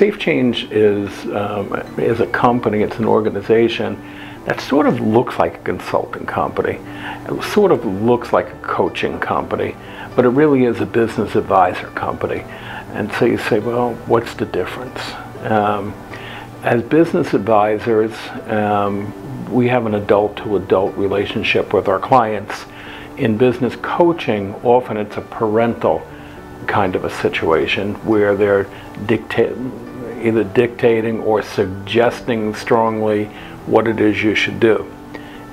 Safe Change is, um, is a company, it's an organization that sort of looks like a consulting company. It sort of looks like a coaching company, but it really is a business advisor company. And so you say, well, what's the difference? Um, as business advisors, um, we have an adult to adult relationship with our clients. In business coaching, often it's a parental kind of a situation where they're dicta- either dictating or suggesting strongly what it is you should do.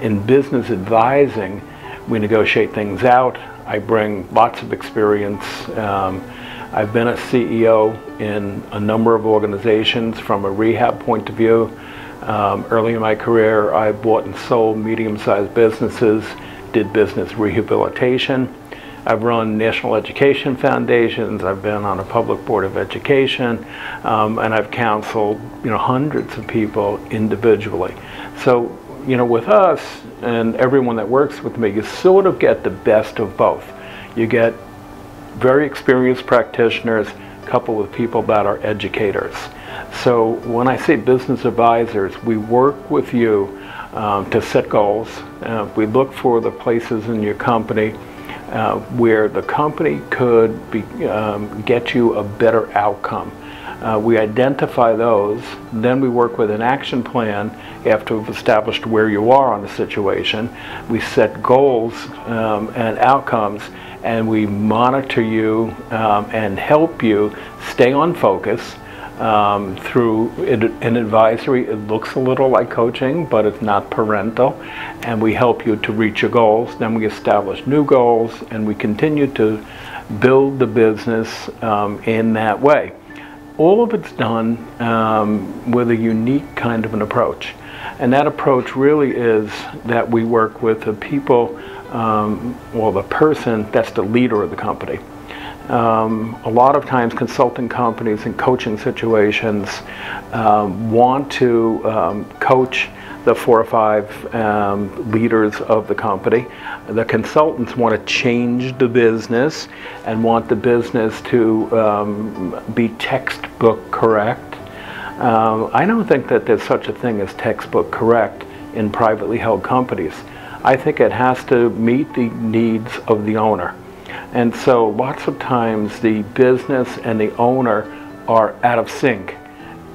In business advising, we negotiate things out. I bring lots of experience. Um, I've been a CEO in a number of organizations from a rehab point of view. Um, early in my career, I bought and sold medium-sized businesses, did business rehabilitation. I've run national education foundations. I've been on a public board of education, um, and I've counseled you know hundreds of people individually. So you know, with us and everyone that works with me, you sort of get the best of both. You get very experienced practitioners coupled with people that are educators. So when I say business advisors, we work with you um, to set goals. Uh, we look for the places in your company uh, where the company could be, um, get you a better outcome. Uh, we identify those, then we work with an action plan after we've established where you are on the situation. We set goals um, and outcomes and we monitor you um, and help you stay on focus um, through an advisory. It looks a little like coaching, but it's not parental. And we help you to reach your goals. Then we establish new goals and we continue to build the business um, in that way. All of it's done um, with a unique kind of an approach. And that approach really is that we work with the people, um, well, the person that's the leader of the company. Um, a lot of times consulting companies and coaching situations um, want to um, coach the four or five um, leaders of the company. The consultants want to change the business and want the business to um, be textbook correct. Um, I don't think that there's such a thing as textbook correct in privately held companies. I think it has to meet the needs of the owner. And so lots of times the business and the owner are out of sync.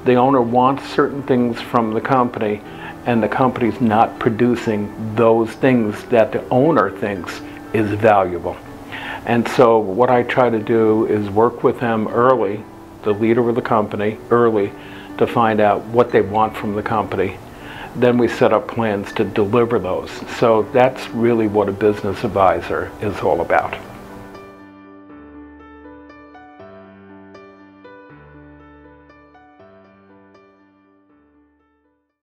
The owner wants certain things from the company and the company's not producing those things that the owner thinks is valuable. And so what I try to do is work with them early, the leader of the company, early, to find out what they want from the company. Then we set up plans to deliver those. So that's really what a business advisor is all about.